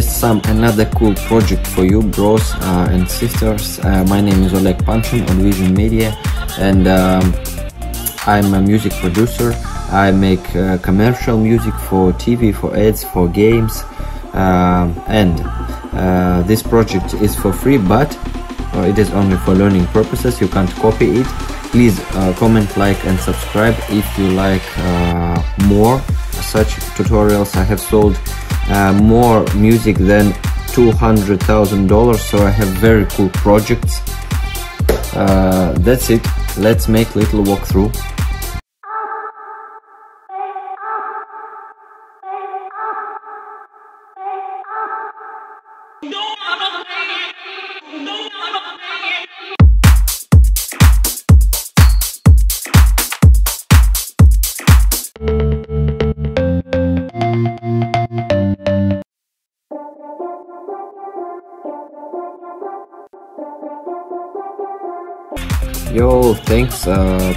some another cool project for you bros uh, and sisters. Uh, my name is Oleg Panshin Odd Vision Media and um, I'm a music producer. I make uh, commercial music for TV for ads for games um, and uh, this project is for free but uh, it is only for learning purposes. You can't copy it. Please uh, comment like and subscribe if you like more such tutorials. I have sold uh, more music than $200,000 so I have very cool projects. Uh, that's it. Let's make little walkthrough yo thanks uh,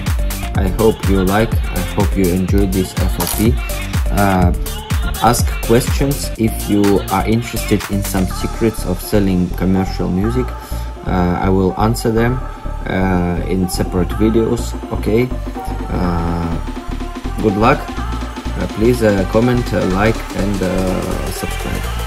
I hope you like I hope you enjoyed this FLP uh, ask questions if you are interested in some secrets of selling commercial music. Uh, I will answer them uh, in separate videos okay? Uh, good luck. Uh, please comment like and subscribe